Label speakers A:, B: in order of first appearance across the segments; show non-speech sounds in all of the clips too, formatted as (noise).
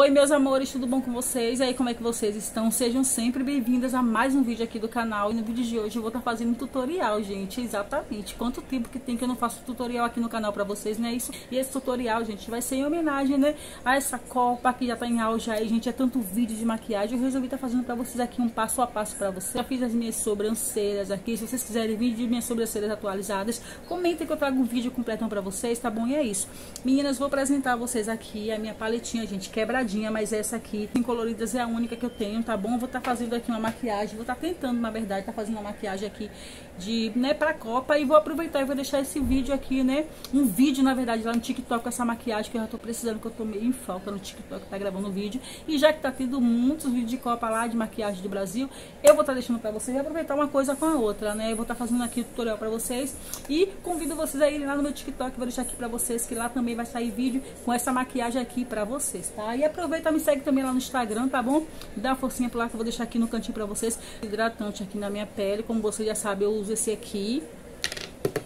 A: Oi meus amores, tudo bom com vocês? E aí, como é que vocês estão? Sejam sempre bem-vindas a mais um vídeo aqui do canal. E no vídeo de hoje eu vou estar fazendo um tutorial, gente, exatamente. Quanto tempo que tem que eu não faço tutorial aqui no canal pra vocês, né? Isso. E esse tutorial, gente, vai ser em homenagem, né? A essa Copa que já tá em auge aí, gente. É tanto vídeo de maquiagem. Eu resolvi estar fazendo pra vocês aqui um passo a passo pra vocês. Já fiz as minhas sobrancelhas aqui. Se vocês quiserem vídeo de minhas sobrancelhas atualizadas, comentem que eu trago um vídeo completo pra vocês, tá bom? E é isso. Meninas, vou apresentar a vocês aqui a minha paletinha, gente, quebradinha mas essa aqui, em coloridas, é a única que eu tenho, tá bom? Vou estar tá fazendo aqui uma maquiagem, vou estar tá tentando, na verdade, tá fazendo uma maquiagem aqui de, né, pra Copa. E vou aproveitar e vou deixar esse vídeo aqui, né, um vídeo, na verdade, lá no TikTok com essa maquiagem que eu já tô precisando, que eu tô meio em falta no TikTok, tá gravando o vídeo. E já que tá tendo muitos vídeos de Copa lá, de maquiagem do Brasil, eu vou estar tá deixando pra vocês aproveitar uma coisa com a outra, né? Eu vou estar tá fazendo aqui o tutorial pra vocês e convido vocês a irem lá no meu TikTok, vou deixar aqui pra vocês, que lá também vai sair vídeo com essa maquiagem aqui pra vocês, tá? E aproveita, me segue também lá no Instagram, tá bom? Dá uma forcinha pra lá que eu vou deixar aqui no cantinho pra vocês. Hidratante aqui na minha pele, como vocês já sabem, eu uso esse aqui,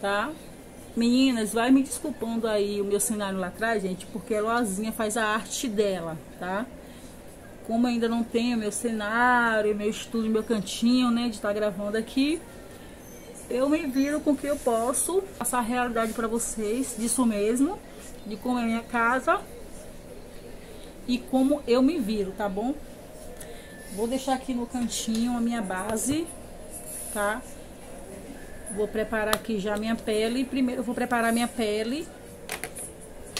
A: tá? Meninas, vai me desculpando aí o meu cenário lá atrás, gente, porque a Loazinha faz a arte dela, tá? Como ainda não tenho meu cenário, meu estúdio, meu cantinho, né, de estar tá gravando aqui, eu me viro com o que eu posso passar a realidade para vocês disso mesmo, de como é minha casa e como eu me viro, tá bom? Vou deixar aqui no cantinho a minha base, tá? Vou preparar aqui já a minha pele. Primeiro eu vou preparar minha pele.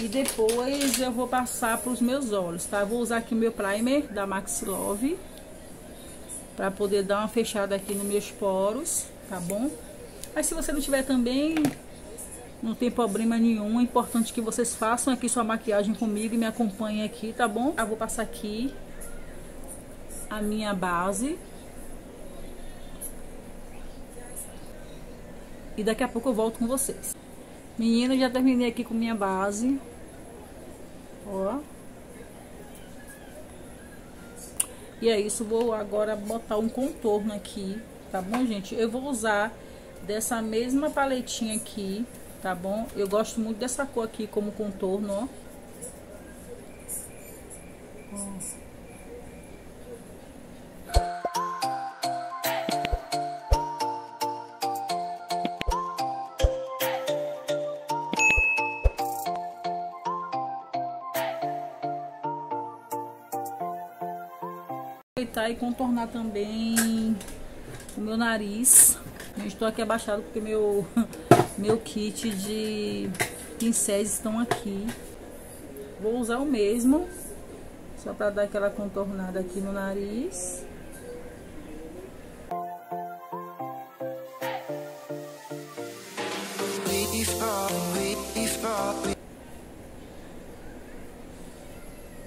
A: E depois eu vou passar para os meus olhos, tá? Vou usar aqui o meu primer da Maxi Love. Pra poder dar uma fechada aqui nos meus poros, tá bom? Mas se você não tiver também, não tem problema nenhum. É importante que vocês façam aqui sua maquiagem comigo e me acompanhem aqui, tá bom? Eu vou passar aqui a minha base. E daqui a pouco eu volto com vocês. Menina, já terminei aqui com minha base. Ó. E é isso, vou agora botar um contorno aqui, tá bom, gente? Eu vou usar dessa mesma paletinha aqui, tá bom? Eu gosto muito dessa cor aqui como contorno, ó. Aproveitar e contornar também o meu nariz. Eu estou aqui abaixado porque meu meu kit de pincéis estão aqui. Vou usar o mesmo, só para dar aquela contornada aqui no nariz.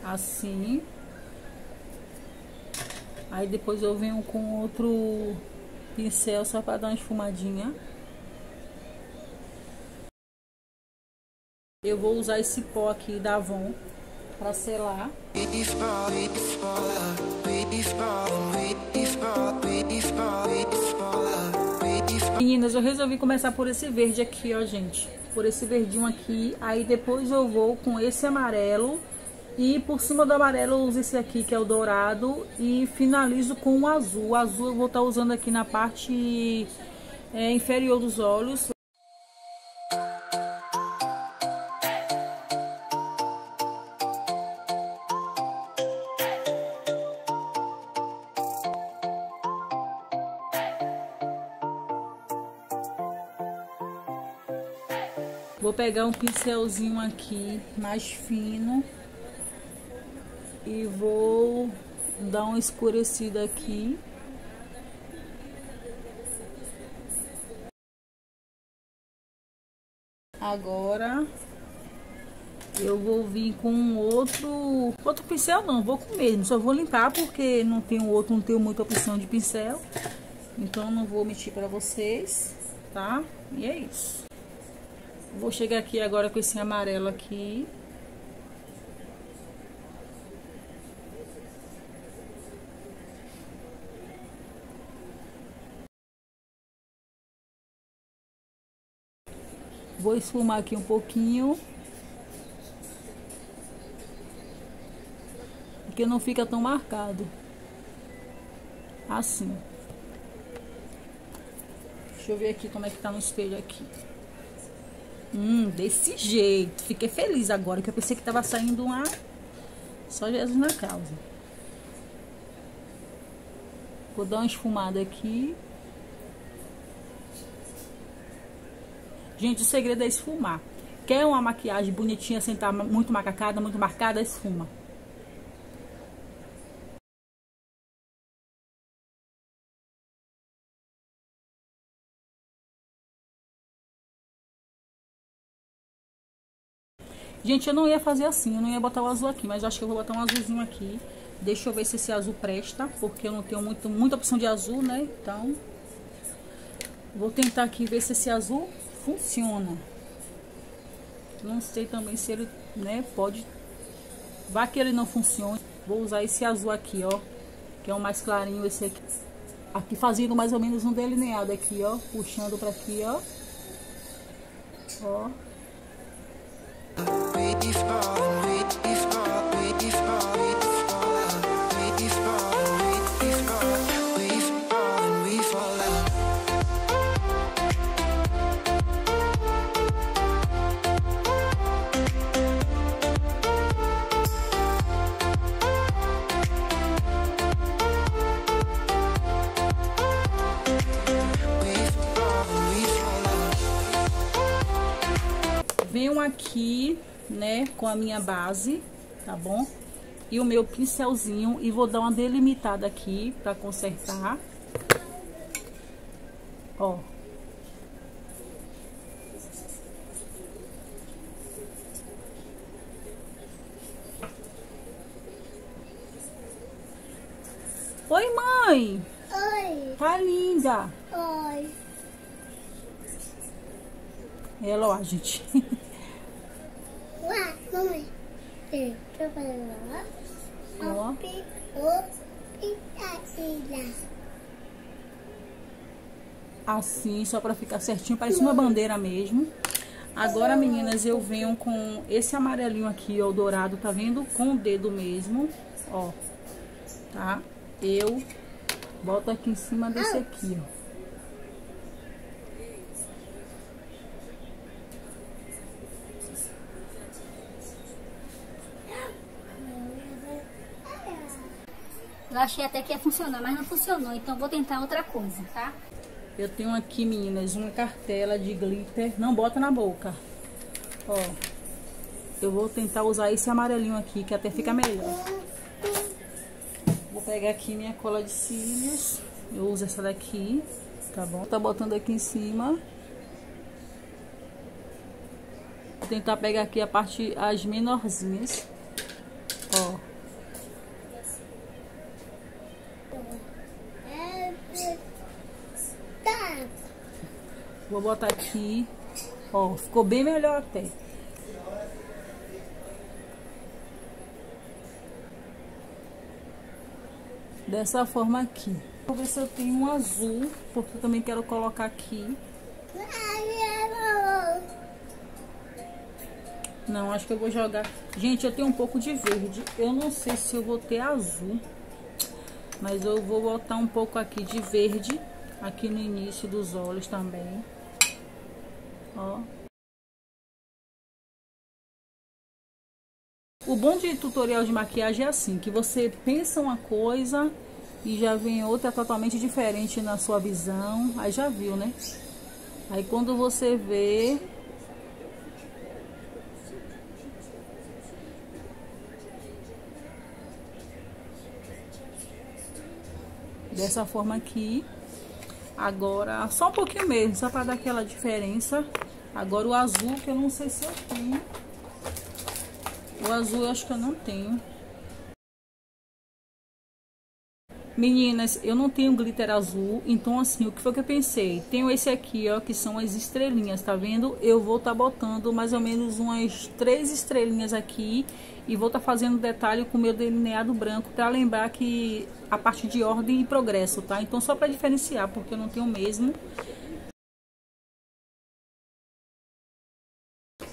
A: Assim. Aí depois eu venho com outro pincel só para dar uma esfumadinha. Eu vou usar esse pó aqui da Avon para selar. Meninas, eu resolvi começar por esse verde aqui, ó, gente. Por esse verdinho aqui. Aí depois eu vou com esse amarelo. E por cima do amarelo eu uso esse aqui, que é o dourado. E finalizo com o azul. O azul eu vou estar tá usando aqui na parte é, inferior dos olhos. Vou pegar um pincelzinho aqui mais fino e vou dar uma escurecida aqui. Agora eu vou vir com outro outro pincel não, vou com mesmo, só vou limpar porque não tenho outro, não tenho muita opção de pincel. Então não vou mentir para vocês, tá? E é isso. Vou chegar aqui agora com esse amarelo aqui. Vou esfumar aqui um pouquinho. Porque não fica tão marcado. Assim. Deixa eu ver aqui como é que tá no espelho aqui. Hum, desse jeito. Fiquei feliz agora, que eu pensei que tava saindo uma... Só Jesus na causa. Vou dar uma esfumada aqui. Gente, o segredo é esfumar. Quer uma maquiagem bonitinha, sem estar muito macacada, muito marcada, esfuma. Gente, eu não ia fazer assim, eu não ia botar o azul aqui, mas acho que eu vou botar um azulzinho aqui. Deixa eu ver se esse azul presta, porque eu não tenho muito, muita opção de azul, né? Então, vou tentar aqui ver se esse azul funciona. Não sei também se ele, né, pode... Vai que ele não funcione. Vou usar esse azul aqui, ó, que é o mais clarinho esse aqui. Aqui fazendo mais ou menos um delineado aqui, ó, puxando pra aqui, ó. Ó. aqui, né, com a minha base, tá bom? E o meu pincelzinho e vou dar uma delimitada aqui pra consertar. Ó. Oi, mãe!
B: Oi!
A: Tá linda!
B: Oi!
A: Ela, ó, gente. (laughs)
B: Ué, mamãe. Deixa eu fazer
A: Assim, só pra ficar certinho, parece uma bandeira mesmo. Agora, meninas, eu venho com esse amarelinho aqui, ó, dourado, tá vendo? Com o dedo mesmo, ó, tá? Eu boto aqui em cima desse aqui, ó.
C: Eu achei até que ia funcionar, mas não funcionou, então vou tentar outra coisa, tá?
A: Eu tenho aqui, meninas, uma cartela de glitter. Não bota na boca. Ó. Eu vou tentar usar esse amarelinho aqui, que até fica melhor. Vou pegar aqui minha cola de cílios. Eu uso essa daqui, tá bom? Tá botando aqui em cima. Vou tentar pegar aqui a parte, as menorzinhas. Ó. Vou botar aqui. Ó, ficou bem melhor até. Dessa forma aqui. Vou ver se eu tenho um azul, porque eu também quero colocar aqui. Não, acho que eu vou jogar... Gente, eu tenho um pouco de verde. Eu não sei se eu vou ter azul. Mas eu vou botar um pouco aqui de verde. Aqui no início dos olhos também. Ó. O bom de tutorial de maquiagem é assim, que você pensa uma coisa e já vem outra totalmente diferente na sua visão. Aí já viu, né? Aí quando você vê... Dessa forma aqui. Agora, só um pouquinho mesmo, só para dar aquela diferença. Agora o azul, que eu não sei se eu tenho. O azul eu acho que eu não tenho. Meninas, eu não tenho glitter azul, então assim, o que foi que eu pensei? Tenho esse aqui, ó, que são as estrelinhas, tá vendo? Eu vou tá botando mais ou menos umas três estrelinhas aqui e vou tá fazendo detalhe com o meu delineado branco para lembrar que a parte de ordem e progresso, tá? Então só para diferenciar, porque eu não tenho mesmo.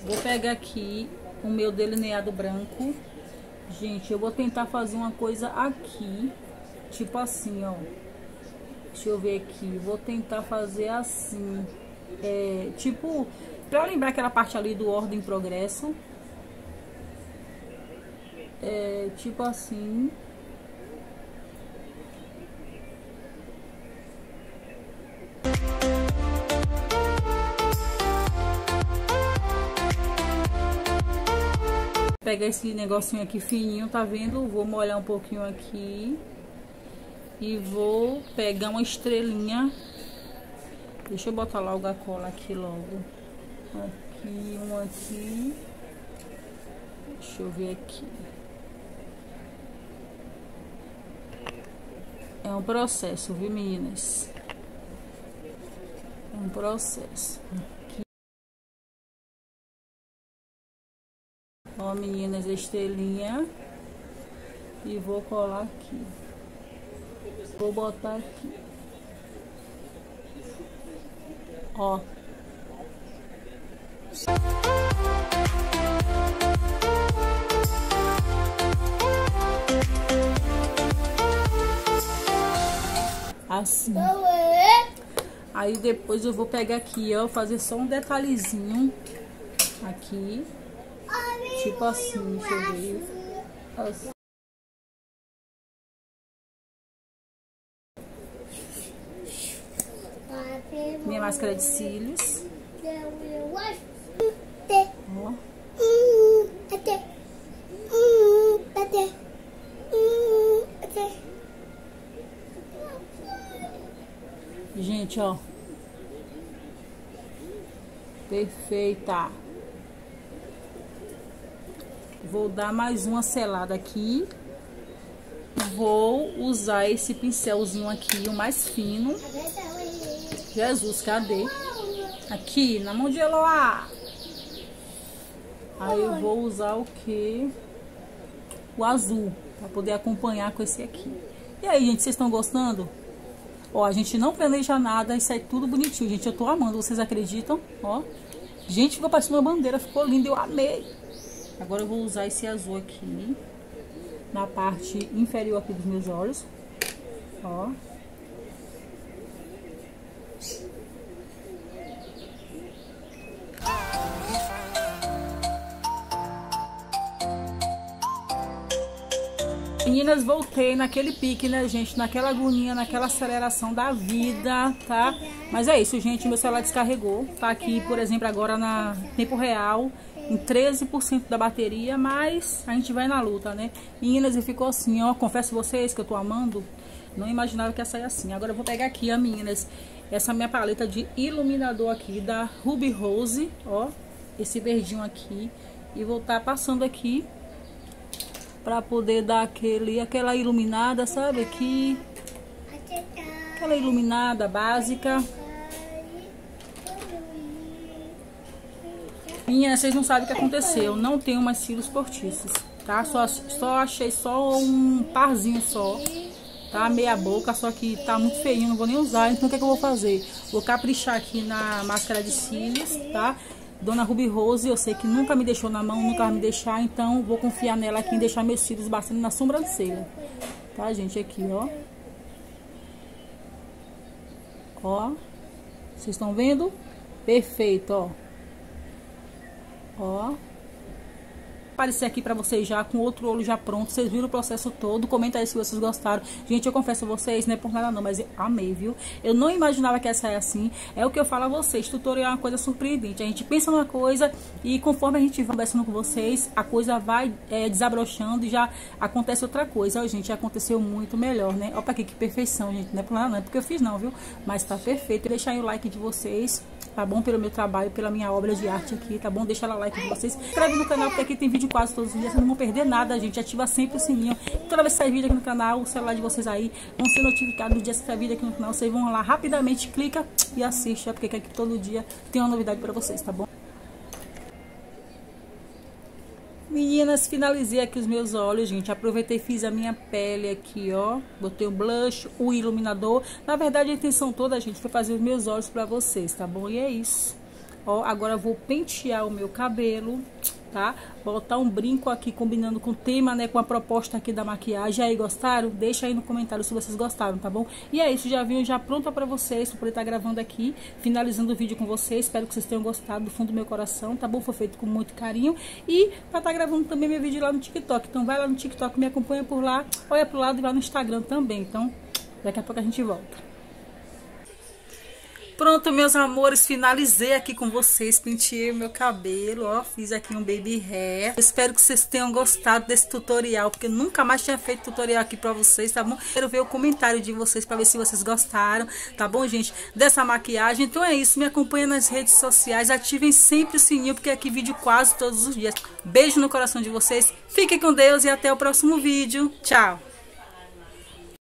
A: Vou pegar aqui o meu delineado branco Gente, eu vou tentar fazer uma coisa aqui. Tipo assim, ó. Deixa eu ver aqui. Vou tentar fazer assim. É, tipo, pra lembrar aquela parte ali do ordem progresso. É, tipo assim. pegar esse negocinho aqui fininho, tá vendo? Vou molhar um pouquinho aqui. E vou pegar uma estrelinha. Deixa eu botar logo a cola aqui logo. Aqui, um aqui. Deixa eu ver aqui. É um processo, viu meninas? É um processo. Ó, meninas, estrelinha. E vou colar aqui. Vou botar aqui. Ó. Assim. Aí depois eu vou pegar aqui, ó, fazer só um detalhezinho aqui. Tipo assim, deixa eu ver. Assim. Minha máscara de cílios. Gente, ó. Perfeita. Vou dar mais uma selada aqui. Vou usar esse pincelzinho aqui, o mais fino. Jesus, cadê? Aqui, na mão de Eloá. Aí eu vou usar o que? O azul, para poder acompanhar com esse aqui. E aí, gente, vocês estão gostando? Ó, a gente não planeja nada e sai tudo bonitinho, gente. Eu tô amando, vocês acreditam? Ó. Gente, ficou parecendo uma bandeira, ficou lindo, eu amei. Agora eu vou usar esse azul aqui na parte inferior aqui dos meus olhos. Ó. Meninas, voltei naquele pique, né, gente? Naquela agonia, naquela aceleração da vida, tá? Mas é isso, gente. Meu celular descarregou. Tá aqui, por exemplo, agora na tempo real em 13% da bateria, mas a gente vai na luta, né? Meninas, e ficou assim, ó, confesso vocês que eu tô amando, não imaginava que ia sair assim. Agora eu vou pegar aqui, ó, meninas, essa minha paleta de iluminador aqui da Ruby Rose, ó, esse verdinho aqui, e vou estar tá passando aqui pra poder dar aquele, aquela iluminada, sabe, aqui, aquela iluminada básica. Minha, vocês não sabem o que aconteceu. Não tenho mais cílios portiços, tá? Só, só achei só um parzinho só, tá? Meia boca, só que tá muito feinho, não vou nem usar. Então o que, é que eu vou fazer? Vou caprichar aqui na máscara de cílios, tá? Dona Ruby Rose, eu sei que nunca me deixou na mão, nunca vai me deixar, então vou confiar nela aqui em deixar meus cílios bastante na sobrancelha. Tá, gente? Aqui, ó. Ó. Vocês estão vendo? Perfeito, ó. Ó aparecer aqui pra vocês já com outro olho já pronto. Vocês viram o processo todo. Comenta aí se vocês gostaram. Gente, eu confesso a vocês, não é por nada não, mas eu amei, viu? Eu não imaginava que ia sair assim. É o que eu falo a vocês. Tutorial é uma coisa surpreendente. A gente pensa numa coisa e conforme a gente vai conversando com vocês, a coisa vai é, desabrochando e já acontece outra coisa. Ó, gente, aconteceu muito melhor, né? Ó, pra que, que perfeição, gente. Não é por nada não, é porque eu fiz não, viu? Mas tá perfeito. Deixa aí o like de vocês tá bom? Pelo meu trabalho, pela minha obra de arte aqui, tá bom? Deixa o like de vocês. Inscreve no canal, porque aqui tem vídeo quase todos os dias. Vocês não vão perder nada, gente. Ativa sempre o sininho. Toda vez que sair vídeo aqui no canal, o celular de vocês aí vão ser notificados no dia que sair vídeo aqui no canal. Vocês vão lá rapidamente, clica e assiste, porque aqui todo dia tem uma novidade pra vocês, tá bom? Meninas, finalizei aqui os meus olhos, gente. Aproveitei fiz a minha pele aqui, ó. Botei o blush, o iluminador. Na verdade, a intenção toda, gente, foi fazer os meus olhos pra vocês, tá bom? E é isso. Ó, agora eu vou pentear o meu cabelo. Tá? Botar um brinco aqui combinando com o tema, né? Com a proposta aqui da maquiagem. Aí, gostaram? Deixa aí no comentário se vocês gostaram, tá bom? E é isso, já vim já pronta pra vocês, poder estar tá gravando aqui, finalizando o vídeo com vocês. Espero que vocês tenham gostado do fundo do meu coração, tá bom? Foi feito com muito carinho. E pra estar tá gravando também meu vídeo lá no TikTok. Então vai lá no TikTok, me acompanha por lá, olha pro lado e vai no Instagram também. Então, daqui a pouco a gente volta. Pronto, meus amores, finalizei aqui com vocês, penteei meu cabelo, ó, fiz aqui um baby hair. Espero que vocês tenham gostado desse tutorial, porque nunca mais tinha feito tutorial aqui pra vocês, tá bom? Quero ver o comentário de vocês pra ver se vocês gostaram, tá bom, gente? Dessa maquiagem. Então é isso, me acompanhem nas redes sociais, ativem sempre o sininho, porque aqui vídeo quase todos os dias. Beijo no coração de vocês, fiquem com Deus e até o próximo vídeo. Tchau!